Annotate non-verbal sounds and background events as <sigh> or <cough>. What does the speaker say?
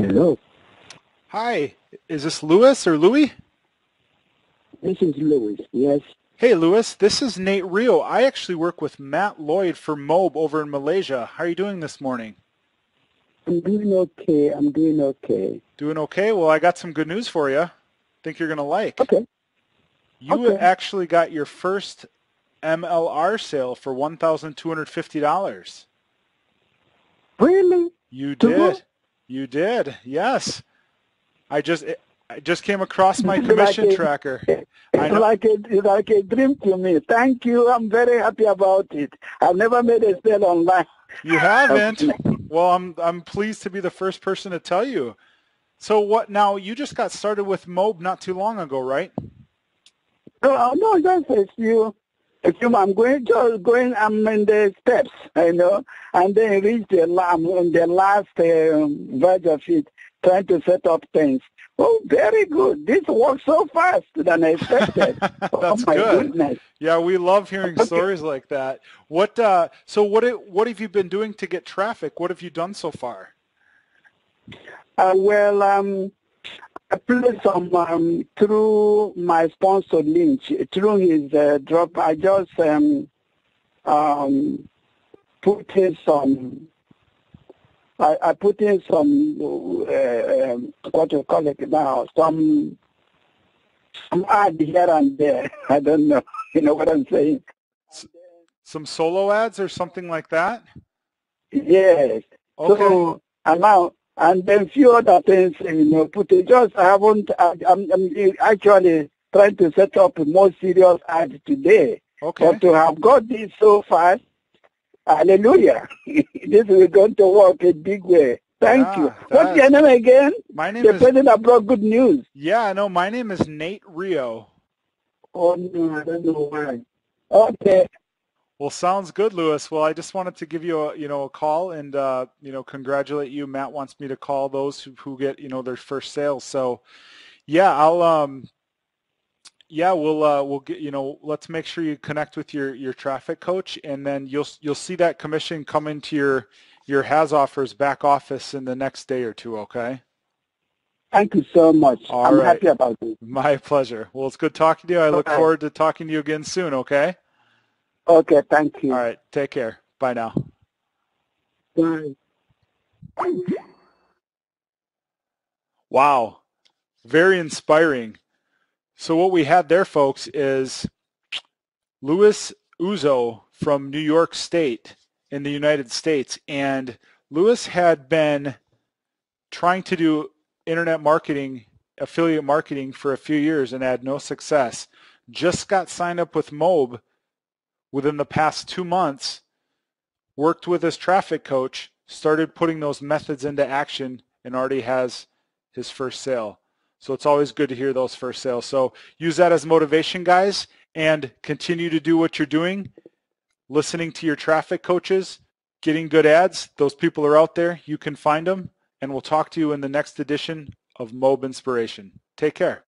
Hello. Hi, is this Louis or Louis? This is Louis. Yes. Hey, Louis, this is Nate Rio. I actually work with Matt Lloyd for Mobe over in Malaysia. How are you doing this morning? I'm doing okay. I'm doing okay. Doing okay? Well, I got some good news for you. Think you're going to like. Okay. You Okay. actually got your first MLR sale for $1,250. Really? You did. You did. Yes. I just I just came across my <laughs> Like commission a- tracker. <laughs> It's like a it's like a dream to me. Thank you. I'm very happy about it. I've never made a sale online. You haven't. Well, I'm I'm pleased to be the first person to tell you. So what now? You just got started with Mobe not too long ago, right? Uh, no, no, just a few. A few. I'm going, just going. I'm in the steps, you know, and then reach the. I'm on the last um, verge of it, trying to set up things. Oh, very good. This works so fast than I expected. <laughs> oh That's my good. goodness. Yeah, we love hearing Okay. stories like that. What uh so what what have you been doing to get traffic? What have you done so far? Uh, well, um, I played some um, through my sponsor Lynch through his uh, drop. I just um, um, put in some. I, I put in some uh, um, what you call it now some some ad here and there. <laughs> I don't know. <laughs> You know what I'm saying? Some solo ads or something like that? Yes. Okay. So and now and then few other things, you know, put it just I haven't. I, I'm, I'm actually trying to set up a more serious ad today. Okay. But to have got this so fast, hallelujah! <laughs> this is going to work a big way. Thank Yeah, you. What's your name again? My name The is person that brought good news. Yeah, no, my name is Nate Rio. Oh no, I don't know why. Okay. Well, sounds good, Lewis. Well, I just wanted to give you a you know a call and uh, you know congratulate you. Matt wants me to call those who, who get you know their first sales. So, yeah, I'll um, yeah, we'll uh, we'll get you know let's make sure you connect with your your traffic coach, and then you'll you'll see that commission come into your your HasOffers back office in the next day or two. Okay. Thank you so much. All I'm right. happy about it. My pleasure. Well, it's good talking to you. I look forward to talking to you again soon. Okay. Okay, thank you. All right. Take care. Bye now. Bye. Wow. Very inspiring. So what we have there, folks, is Louis Uzo from New York State in the United States. And Louis had been trying to do internet marketing, affiliate marketing for a few years and had no success. Just got signed up with Mobe within the past two months, worked with his traffic coach, started putting those methods into action, and already has his first sale. So it's always good to hear those first sales. So use that as motivation, guys, and continue to do what you're doing, listening to your traffic coaches, getting good ads. Those people are out there. You can find them, and we'll talk to you in the next edition of Mobe Inspiration. Take care.